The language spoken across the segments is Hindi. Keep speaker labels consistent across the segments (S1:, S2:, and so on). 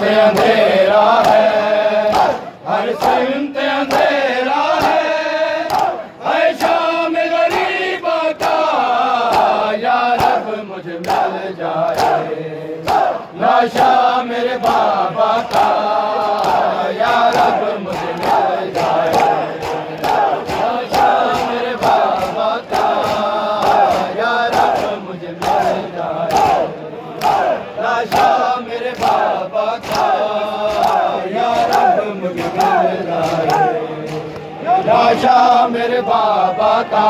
S1: सिमत अंधेरा है। हर संत अंधेरा है। है शाम गरीब रब मुझे मिल जाए। नशा मेरे बाबा का लाशा मेरे बाबा का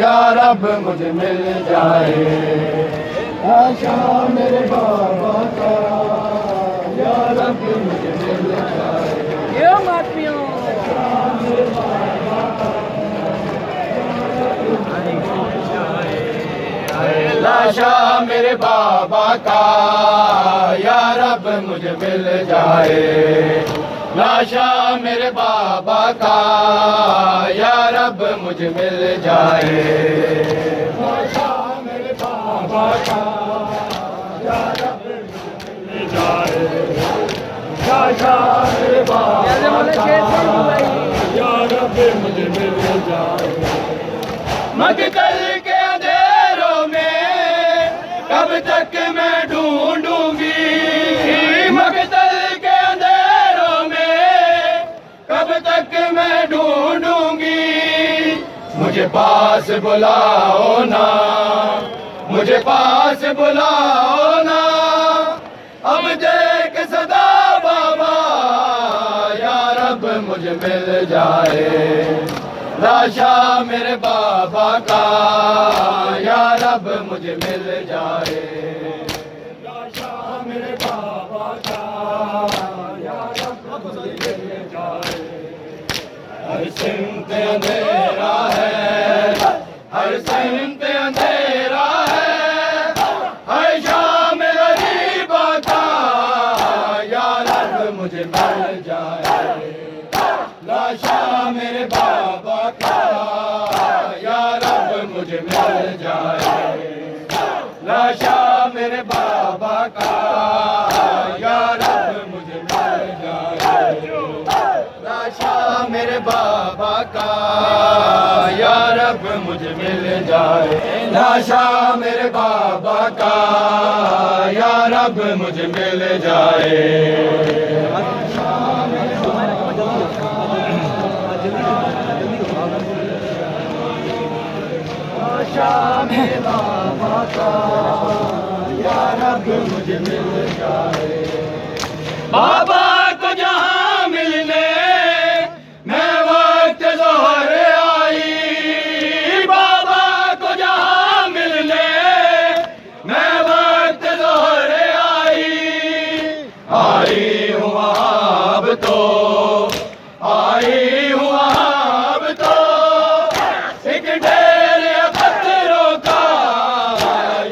S1: या रब मुझे मिल जाए। लाशा मेरे बाबा का या रब मुझे मिल जाए।
S2: Yo, Matthew.
S1: लाशा मेरे बाबा का या रब मुझे मिल जाए। लाशा मेरे बाबा का या रब मुझे मिल जाए। मेरे बाबा का या रब मुझे मिल जाए। मेरे बाबा का या रब मुझे मिल जाए। मगदल के अंधेरों में कब तक मैं तक मैं ढूंढूँगी। मुझे पास बुलाओ ना। मुझे पास बुलाओ ना। अब देख सदा बाबा यार अब मुझे मिल जाए। लाशा मेरे बाबा का यार अब मुझे मिल जाए। लाशा मेरे बाबा का या रब मुझे मिल जाए हर सिमत अंधेरा है। हर सिमत का या रब मुझे मिल जाए। लाशा मेरे बाबा का, या रब मुझे मिल जाए। लाशा मेरे बाबा का, या रब मुझे मिल जाए। बाबा तो आई हूँ अब तो एक ढेर पत्थरों का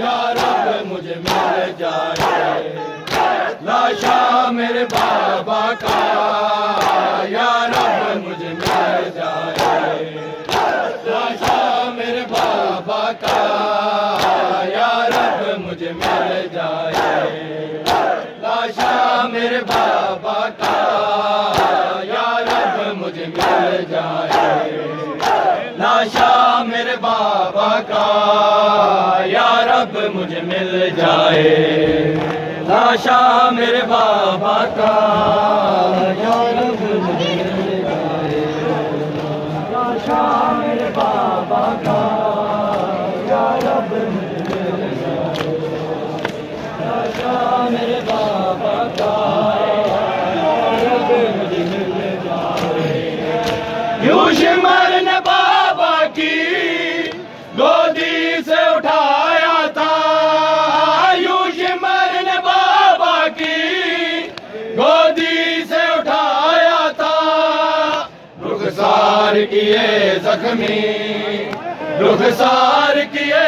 S1: या रब मुझे मिल जाए। लाशा मेरे बाबा का या रब मुझे मिल जाए। लाशा मेरे बाबा का मिल जाए लाशा मेरे बाबा का, या रब मुझे मिल जाए। लाशा मेरे बाबा का, या रब यूश मरने बाबा की गोदी से उठाया था। यूश मरने बाबा की गोदी से उठाया था। रुखसार किए जख्मी रुखसार किए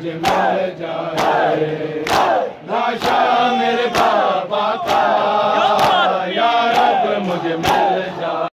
S1: मुझे मिल जाए